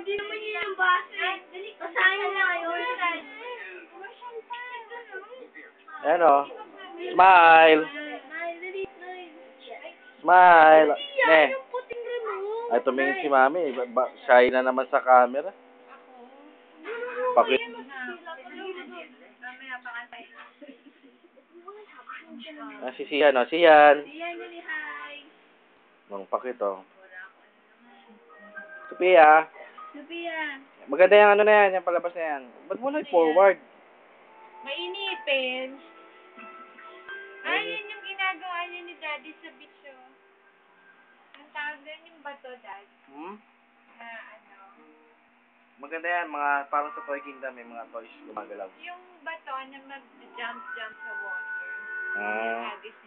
Hindi naman yun yung base. Basahin na yun. Ayan o. Smile. Smile. Ne. Ay, tumingin si mami. Ba- ba- shy na naman sa camera. Pakit. Ah, si Sian o. Sian. Yun, hi. Mang pakit o. Sophia. Sophia. Maganda yung ano na yan. Yung palabas na yan. Ba't mo na forward? Mainipin. Ay, yun yung ginagawa niya ni Daddy sa beach, oh. Ang tawag doon yung bato, Dad. Hmm? Na ano. Maganda yan. Mga, parang sa Toy Kingdom, may mga toys gumagalaw. Yung bato na mag-jump-jump sa water. Ah. Agis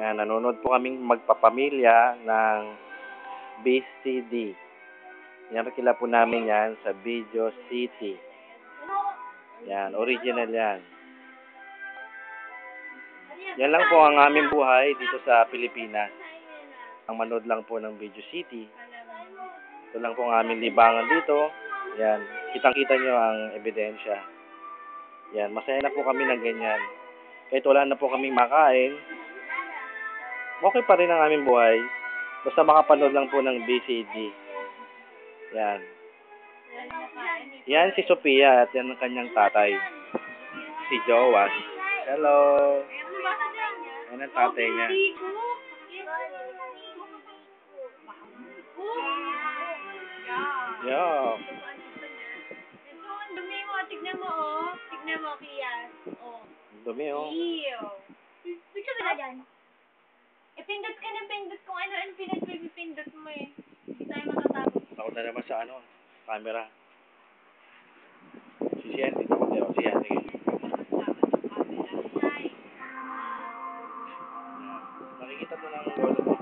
Yan, nanonood po kaming magpapamilya ng BCD. Yan, kila po namin yan sa Video City. Yan, original yan. Yan lang po ang aming buhay dito sa Pilipinas. Ang manood lang po ng Video City. Ito lang po ang aming libangan dito. Yan, kitang-kita nyo ang ebidensya. Yan, masaya na po kami ng ganyan. Kahit wala na po kaming makain, okay pa rin ang aming buhay. Basta makapanood lang po ng BCD. Yan. Yan si Sophia at yan ang kanyang tatay. Si Joas. Hello. Yan ang tatay niya. Yo. Dumi mo. Tignan mo, oh. Tignan mo, Kias. Oh. Dumi oh. Ew. Picture ka dyan. Ipindot ka ng pindot kung ano ang pinagpipindot mo eh. Hindi tayo matatapos. Ako na naman sa ano, camera. Si Sian, dito ko tayo. Sian, sige. Nakikita mo lang ang lolo mo.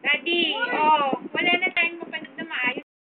Daddy, oh, wala na